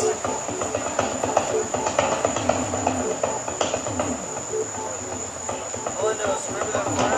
Oh, no, remember that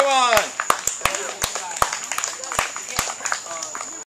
everyone!